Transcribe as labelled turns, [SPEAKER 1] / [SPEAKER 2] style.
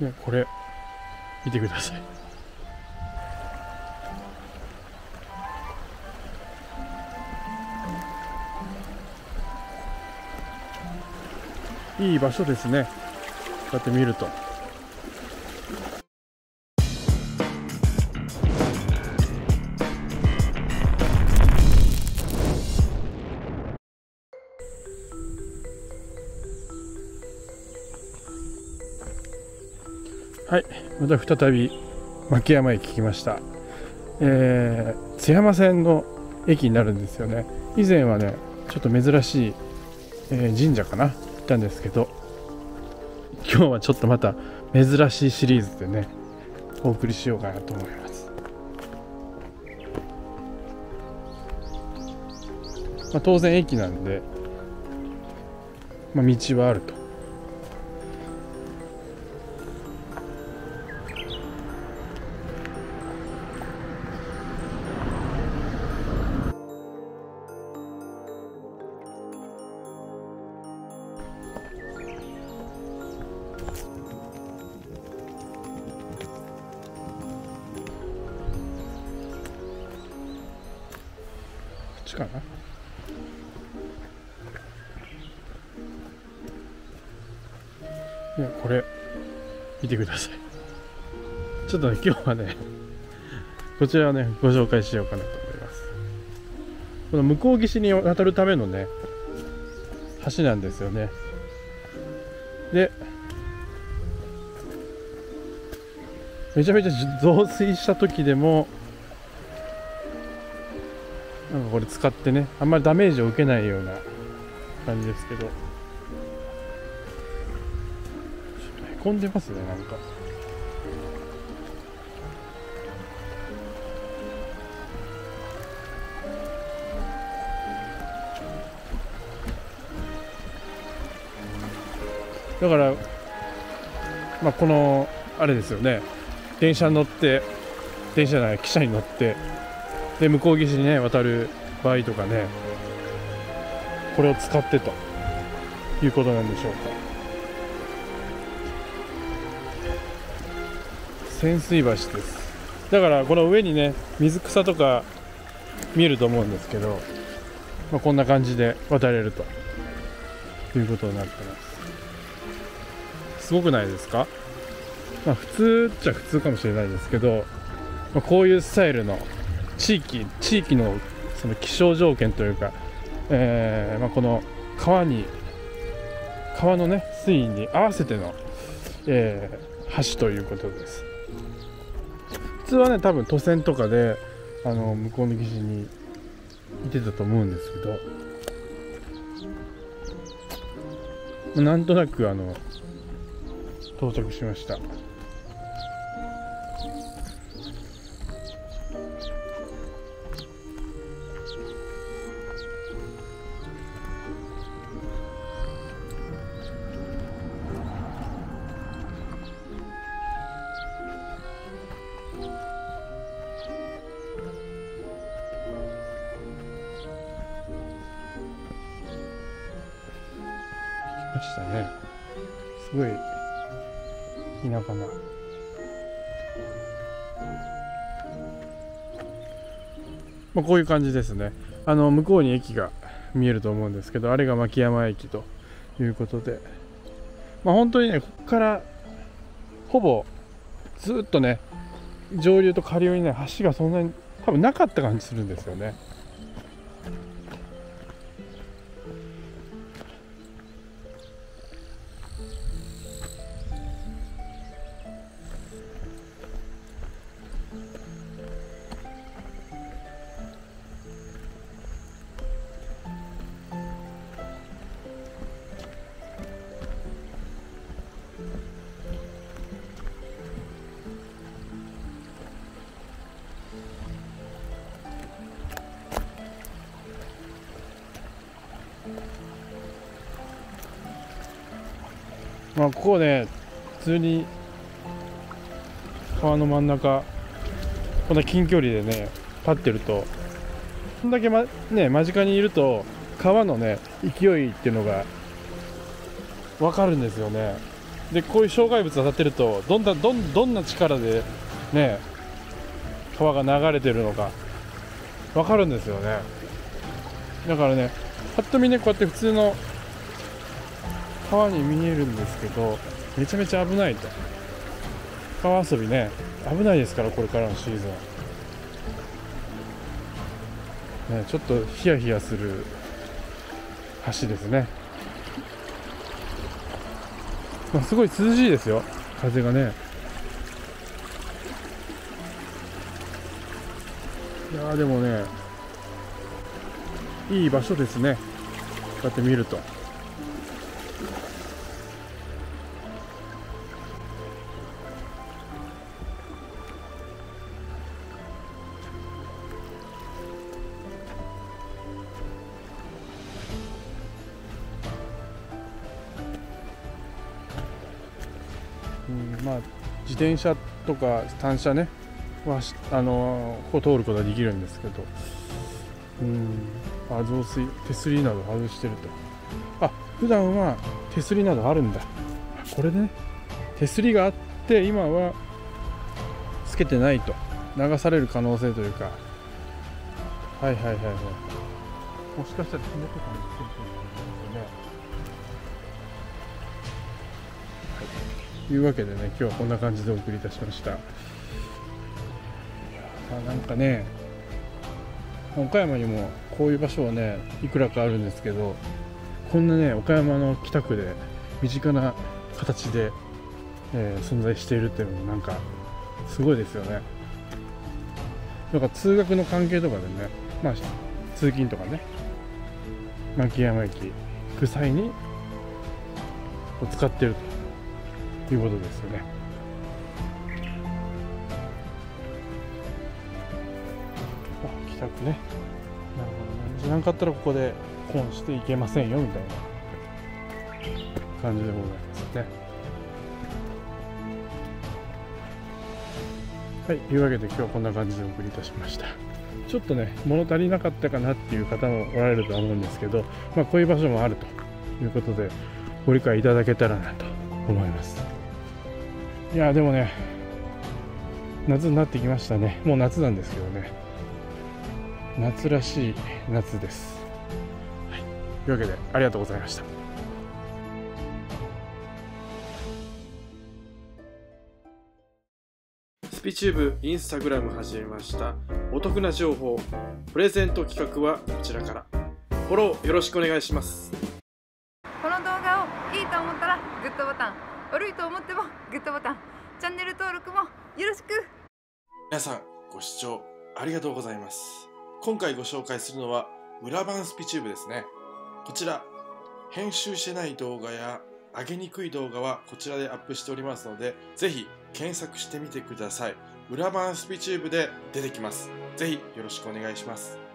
[SPEAKER 1] ね、これ見てください。いい場所ですね。こうやって見ると。はい。また再び牧山駅来ました。えー、津山線の駅になるんですよね。以前はねちょっと珍しい、えー神社かな。行ったんですけど今日はちょっとまた珍しいシリーズでねお送りしようかなと思います、まあ、当然駅なんで、まあ、道はあると。ちかな？ねこれ見てください。ちょっとね今日はねこちらをねご紹介しようかなと思います。この向こう岸に渡るためのね橋なんですよね。でめちゃめちゃ増水した時でもなんかこれ使ってねあんまりダメージを受けないような感じですけど。ちょっとへこんでますねなんか。だからまあこのあれですよね。電車に乗って電車じゃない汽車に乗ってで向こう岸にね渡る場合とかねこれを使ってということなんでしょうか。潜水橋です。だからこの上にね水草とか見えると思うんですけど、まあ、こんな感じで渡れるということになってます。すごくないですか、まあ、普通っちゃ普通かもしれないですけど、まあ、こういうスタイルの地域地域のその気象条件というか、えーまあ、この川に川のね水位に合わせての、えー橋ということです。普通はね多分都線とかであの向こうの岸にいてたと思うんですけどまあなんとなくあの到着しました。ましたね。すごい田舎な。まあこういう感じですね。あの向こうに駅が見えると思うんですけどあれが牧山駅ということで。まあ本当にねここからほぼずっとね上流と下流にね橋がそんなに多分なかった感じするんですよね。まあここね普通に川の真ん中こんな近距離でね立ってるとこんだけ、ま、ね間近にいると川のね勢いっていうのが分かるんですよね。でこういう障害物当たってるとどんなどんどんな力でね川が流れてるのか分かるんですよね。だからねぱっと見ねこうやって普通の川に見えるんですけどめちゃめちゃ危ないと。川遊びね。危ないですからこれからのシーズン、ね、ちょっとヒヤヒヤする橋ですね、まあ、すごい涼しいですよ。風がね。いやでもねいい場所ですね。こうやって見ると。まあ自転車とか単車ね。はあのここ通ることができるんですけど。うん。あ増水手すりなど外してると。あ普段は手すりなどあるんだ。これでね。手すりがあって今はつけてないと。流される可能性というか。はいはいはいはい。もしかしたら爪とかもつけてるいというわけでね今日はこんな感じでお送りいたしました。あなんかね岡山にもこういう場所はねいくらかあるんですけどこんなね岡山の北区で身近な形で、えー、存在しているっていうのもなんかすごいですよね。なんか通学の関係とかでねまあ通勤とかね牧山駅行く際に使ってると。いうことですよね。あ北区ね。なるほどね。時間かったらここでコンしていけませんよみたいな感じでございますね。はいというわけで今日はこんな感じでお送りいたしました。ちょっとね物足りなかったかなっていう方もおられるとは思うんですけど、まあ、こういう場所もあるということでご理解いただけたらなと思います。いやでもね夏になってきましたね。もう夏なんですけどね。夏らしい夏です、はい、というわけでありがとうございました。
[SPEAKER 2] スピチューブインスタグラム始めました。お得な情報プレゼント企画はこちらから。フォローよろしくお願いします。
[SPEAKER 3] この動画をいいと思ったらグッドボタン悪いと思ってもグッドボタンチャンネル登録もよろしく。
[SPEAKER 2] 皆さんご視聴ありがとうございます。今回ご紹介するのは裏版スピチューブですね。こちら編集してない動画や上げにくい動画はこちらでアップしておりますのでぜひ検索してみてください。裏版スピチューブで出てきます。ぜひよろしくお願いします。